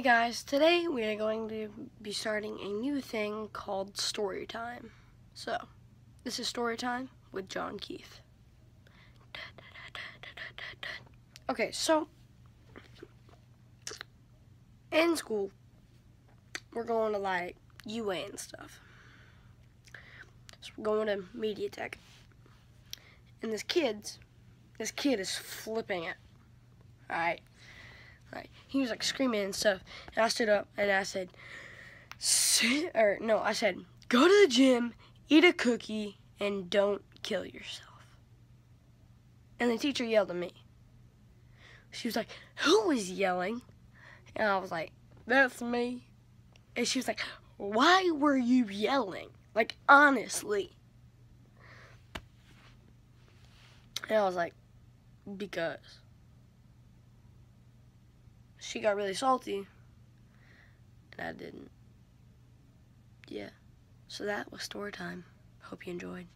Hey guys, today we are going to be starting a new thing called story time. So, this is story time with John Keefe. Okay, so in school, we're going to like UA and stuff. So we're going to Media Tech. And this kid's, this kid is flipping it. Alright. Right. He was like screaming and stuff. And I stood up and I said, Sit, or no, I said, go to the gym, eat a cookie, and don't kill yourself. And the teacher yelled at me. She was like, who was yelling? And I was like, that's me. And she was like, why were you yelling? Like, honestly. And I was like, because she got really salty and I didn't. Yeah. So that was story time. Hope you enjoyed.